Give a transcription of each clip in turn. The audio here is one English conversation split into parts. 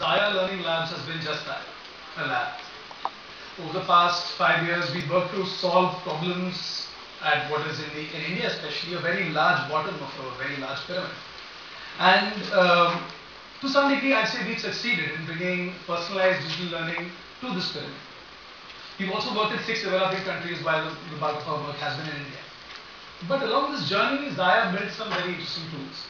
Zaya Learning Labs has been just that, a lab. Over the past five years, we worked to solve problems at what is in, the, in India especially, a very large bottom of a very large pyramid. And um, to some degree, I'd say we've succeeded in bringing personalized digital learning to this pyramid. We've also worked in six developing countries while the, bulk of our work has been in India. But along this journey, Zaya built some very interesting tools.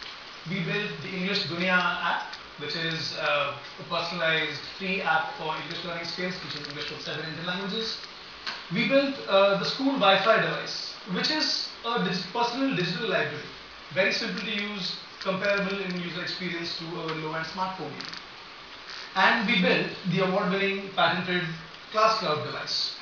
We built the English Dunia app, which is uh, a personalized free app for English learning skills, which is English for seven Indian languages. We built uh, the school Wi-Fi device, which is a personal digital library, very simple to use, comparable in user experience to a low-end smartphone. And we built the award-winning patented ClassCloud device.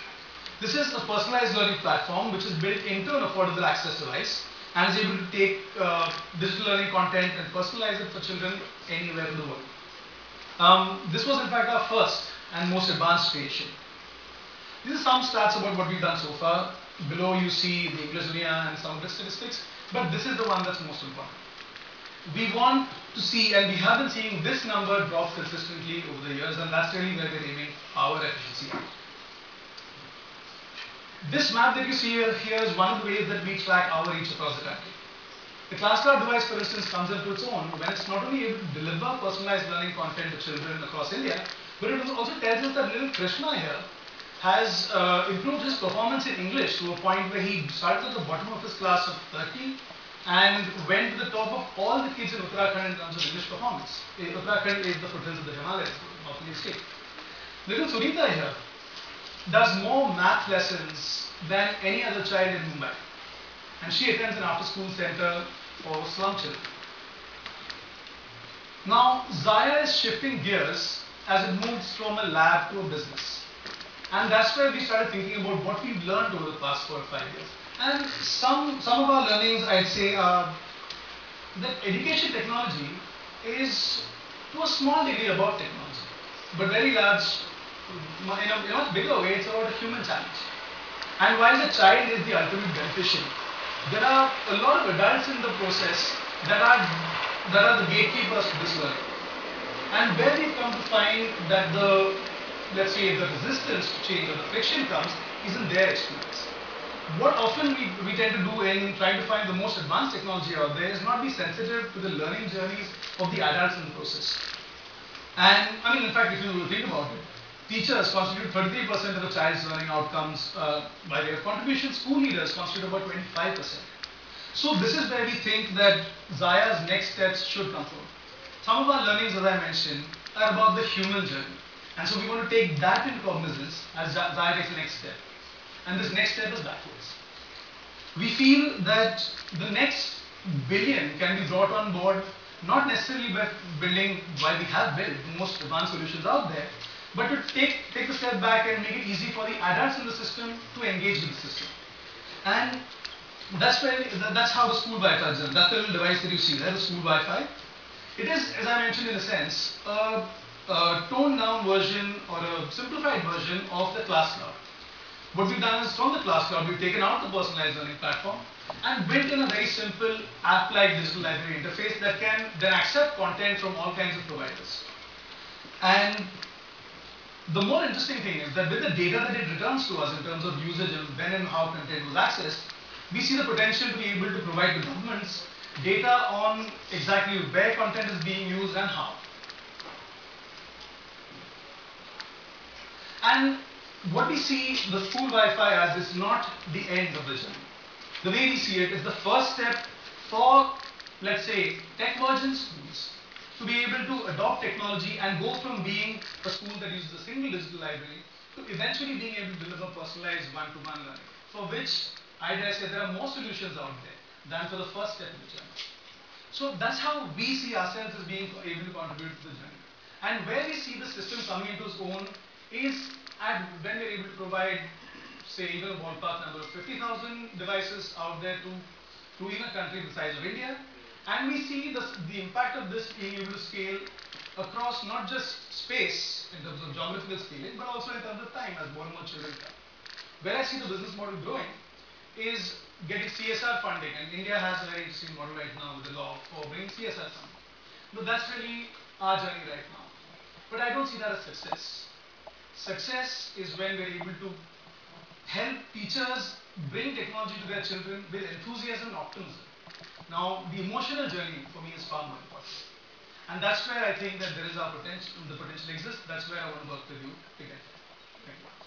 This is a personalized learning platform which is built into an affordable access device and is able to take uh, digital learning content and personalize it for children anywhere in the world. Um, this was in fact our first and most advanced creation. These are some stats about what we've done so far. Below you see the English and some of the statistics, but this is the one that's most important. We want to see, and we have been seeing this number drop consistently over the years, and that's really where we're aiming our efficiency at. This map that you see here, is one of the ways that we track our reach across the country. The ClassCloud device, for instance, comes into its own when it's not only able to deliver personalized learning content to children across India, but it also tells us that little Krishna here has uh, improved his performance in English to a point where he started at the bottom of his class of 30 and went to the top of all the kids in Uttarakhand in terms of English performance. Uh, Uttarakhand is the foothills of the Himalayas, North Indian state. Little Surita here does more math lessons than any other child in Mumbai. And she attends an after school center for slum children. Now, Zaya is shifting gears as it moves from a lab to a business. And that's where we started thinking about what we've learned over the past four or five years. And some, some of our learnings, I'd say, are that education technology is to a small degree about technology, but very large Mm-hmm. in a, in a much bigger way, it's about a human challenge. And while the child is the ultimate beneficiary, there are a lot of adults in the process that are that are the gatekeepers to this learning. And where we've come to find that the let's say the resistance to change or the friction comes is in their experience. What often we, we tend to do in trying to find the most advanced technology out there is not be sensitive to the learning journeys of the adults in the process. And I mean, in fact, if you think about it, Teachers constitute 33% of a child's learning outcomes uh, by way of contribution. School leaders constitute about 25%. So this is where we think that Zaya's next steps should come from. Some of our learnings, as I mentioned, are about the human journey. And so we want to take that into cognizance as Zaya takes the next step. And this next step is backwards. We feel that the next billion can be brought on board not necessarily by building, while we have built the most advanced solutions out there, but to take, take a step back and make it easy for the adults in the system to engage with the system. And that's where that's how the school Wi-Fi is done. That little device that you see there, the school Wi-Fi. It is, as I mentioned in a sense, a, a toned down version or a simplified version of the ClassCloud. What we've done is from the ClassCloud, we've taken out the personalized learning platform and built in a very simple app-like digital library interface that can then accept content from all kinds of providers. And the more interesting thing is that with the data that it returns to us in terms of usage and when and how content was accessed, we see the potential to be able to provide the governments data on exactly where content is being used and how. And what we see the school Wi-Fi as is not the end of the journey. The way we see it is the first step for, let's say, tech schools to be able to adopt technology and go from being a school that uses a single digital library to eventually being able to deliver personalized one-to-one learning, for which I dare say there are more solutions out there than for the first step in the journey. So that's how we see ourselves as being able to contribute to the journey. And where we see the system coming into its own is at when we're able to provide, say, even a ballpark number of 50,000 devices out there to, to even a country the size of India, and we see this, the impact of this being able to scale across not just space in terms of geographical scaling, but also in terms of time as more and more children come. Where I see the business model growing is getting CSR funding, and India has a very interesting model right now with the law for bringing CSR funding. But that's really our journey right now. But I don't see that as success. Success is when we're able to help teachers bring technology to their children with enthusiasm and optimism. Now, the emotional journey for me is far more important. And that's where I think that there is our potential, the potential exists. That's where I want to work with you to get. Thank you.